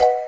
you